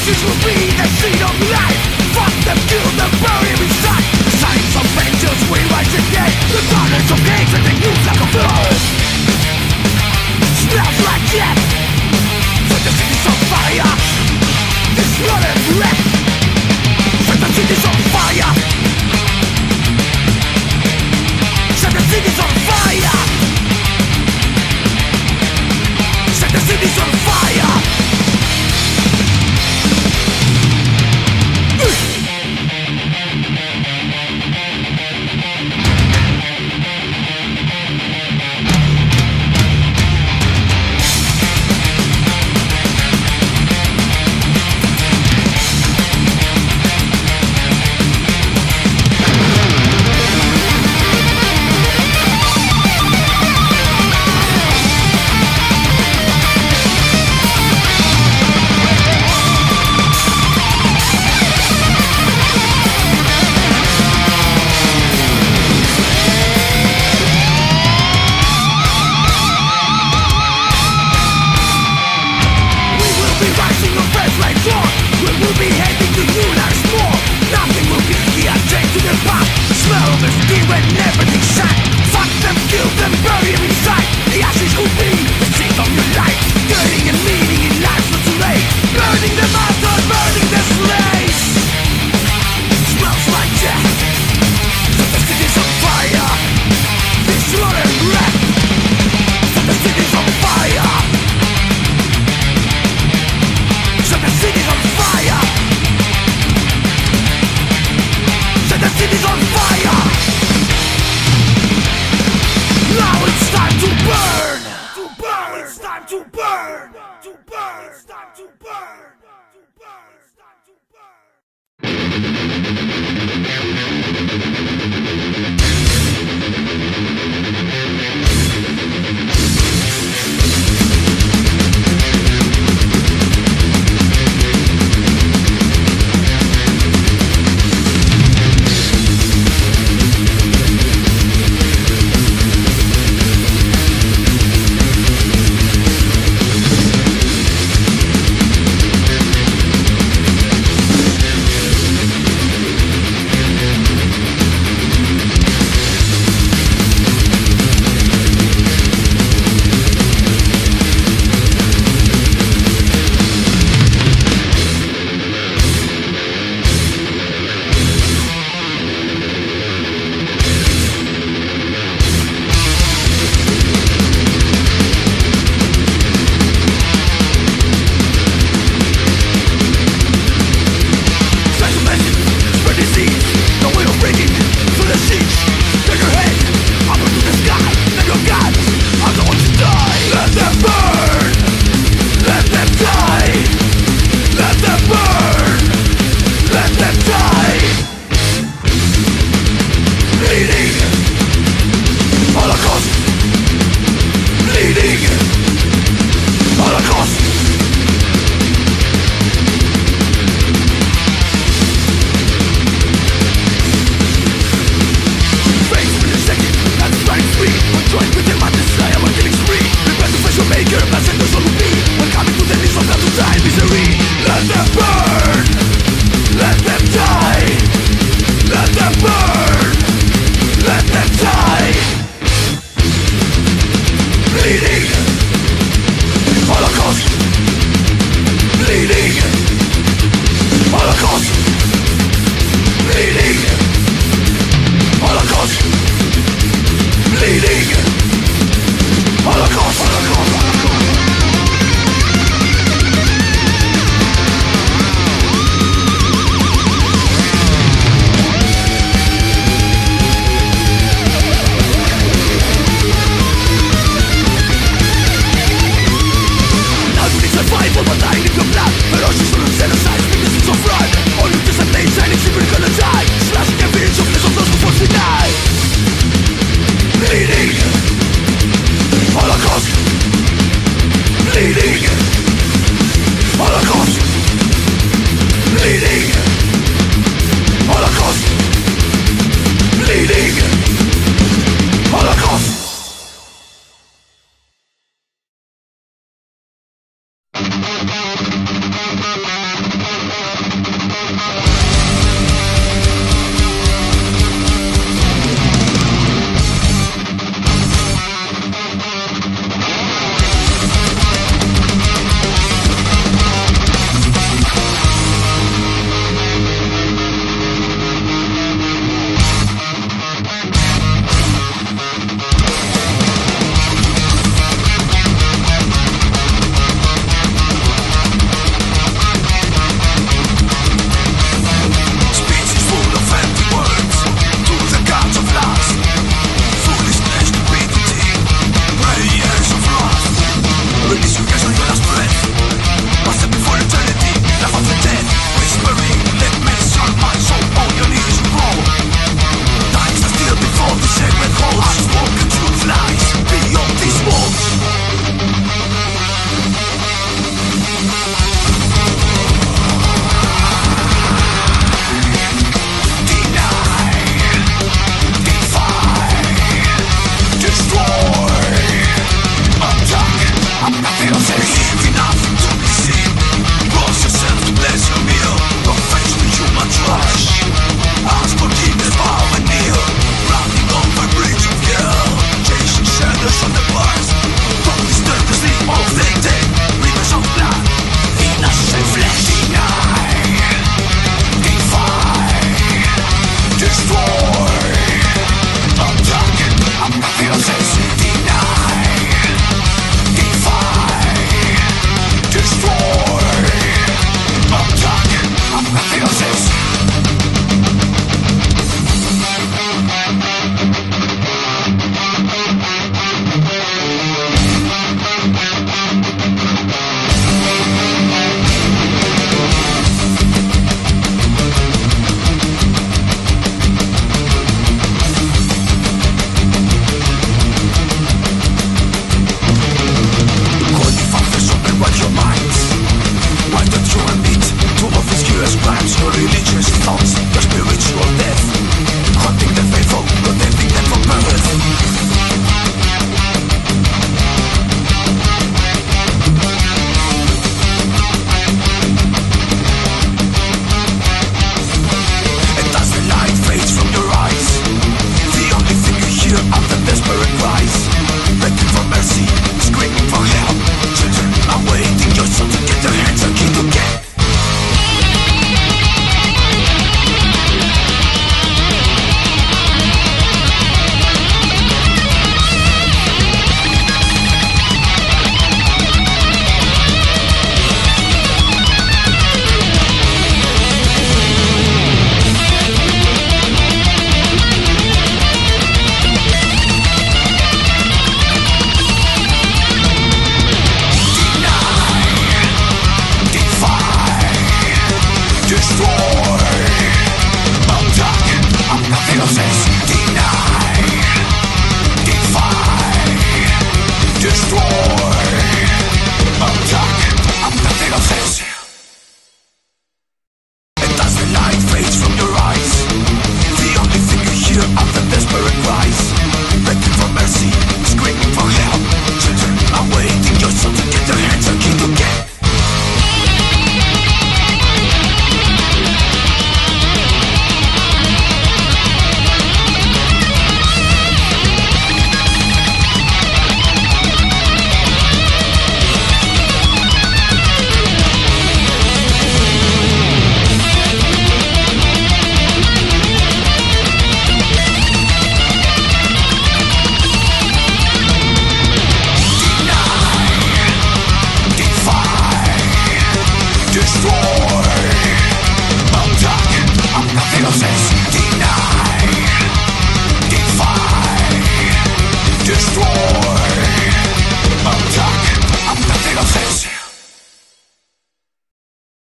ashes will be the seed of life. Fuck them, kill them, bury them inside The signs of angels we rise again. The darkness of gates and the news like a flood Smells like death